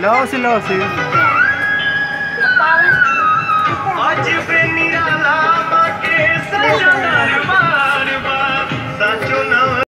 Lo sí, lo sí.